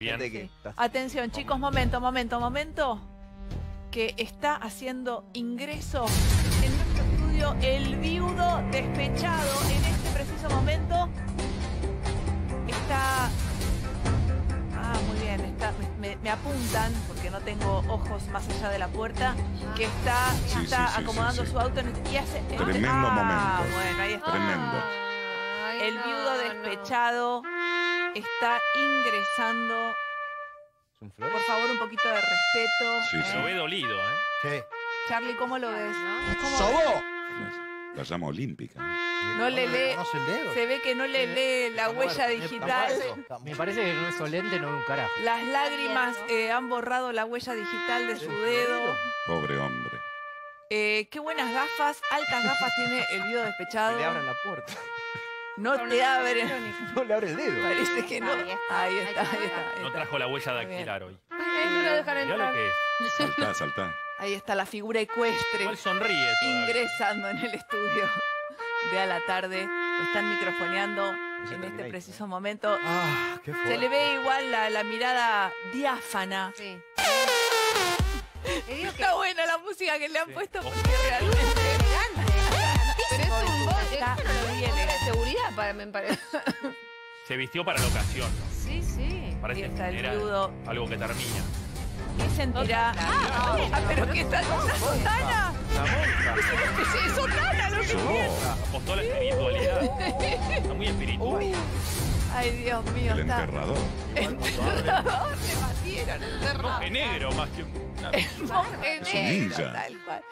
Bien. Fíjate que estás- Atención, chicos, momento, momento, momento. Que está haciendo ingreso en nuestro estudio el viudo despechado en este preciso momento. Está. Ah, muy bien, está, me, me apuntan, porque no tengo ojos más allá de la puerta, que está, Sí, está sí, sí, acomodando sí, sí. su auto en- y hace. Tremendo ah, momento. bueno, ahí está. Tremendo. Ay, El no, viudo no. Está ingresando. ¿Es un flor? Por favor, un poquito de respeto. Sí, sí. Lo ve dolido, ¿eh? ¿Qué? Charlie, ¿cómo lo ves? ¿Cómo ¡Sobó! La llama olímpica. No le lee. Se ve que no le lee la huella muerto, digital. Me parece que no es solente, no es un carajo. Las lágrimas eh, han borrado la huella digital de su dedo. Pobre hombre. Eh, qué buenas gafas, altas gafas tiene el viudo despechado. Que le abran la puerta. No te abren. No le abre el dedo. Parece que no. Ahí está, Ahí está, No trajo la huella dactilar hoy. No Mirá lo que es. Saltá, saltá. Ahí está la figura ecuestre. Igual sonríe todavía. ingresando en el estudio de a la tarde. Lo están microfoneando Ese en este preciso momento. Ah, qué fuerte. Se le ve igual la, la mirada diáfana. Sí. Está buena la música que le han Sí. puesto Ojo. porque realmente me parece. Se vistió para la ocasión. Sí, sí. Parece está el era viudo. algo que termina. ¿Qué sentirá? Ah, ah, pero ¿qué está? ¿Una sotana? La monja. Sí, sotana, lo que quiero. Apostó a la espiritualidad. Está muy espiritual. Ay, Dios mío, El está. enterrador. Enterrador, le batieron, enterrador. Monje negro más que un... Monje Es negro, tal cual.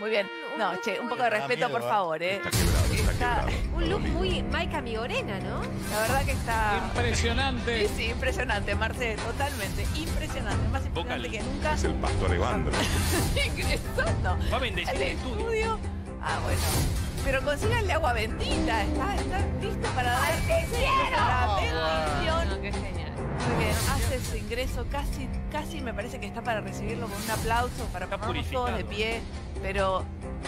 Muy bien. No, che, un poco de respeto, por favor, ¿eh? Está quebrado, está Está- quebrado. Un look muy Maika Migorena, ¿no? La verdad que está... Impresionante. Sí, sí, impresionante, Marce, totalmente. Impresionante, más impresionante Vocal. que nunca. Es el pastor Evandro. Ingresando Va a bendecir el estudio. estudio. Ah, bueno. Pero consíganle agua bendita. Está, está listo para dar la bendición. No, qué genial. Muy bien, hace su ingreso. Casi, casi me parece que está para recibirlo con un aplauso, para ponernos todos de pie. Pero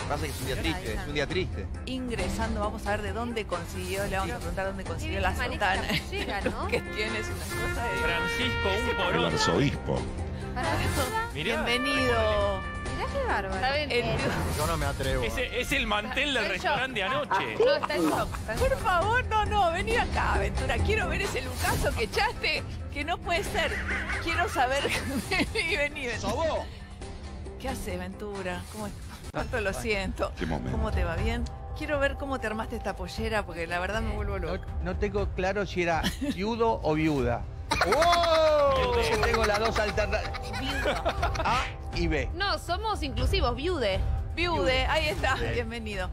Pasa que es un día triste, es un día triste. ingresando, vamos a ver de dónde consiguió. Le vamos a preguntar dónde consiguió la sotana. ¿no? que tiene es una cosa de... Francisco, un por El otro. arzobispo. Bienvenido. Mirá qué bárbaro. El viudo- Yo no me atrevo. Ese es el mantel del restaurante de anoche. No, está en shock. está en Por shock. favor, no, no, vení acá, Ventura. Quiero ver ese lucaso que echaste, que no puede ser. Quiero saber. vení, vení, vení. ¡Sobó! ¿Qué hace, Ventura? ¿Cómo estás? Cuánto lo siento. Qué momento. ¿Cómo te va? ¿Bien? Quiero ver cómo te armaste esta pollera, porque la verdad me vuelvo No, loco. no tengo claro si era viudo o viuda. Entonces tengo las dos alternativas. A y B. No, somos inclusivos, viude. Viude, ahí está. Bienvenido.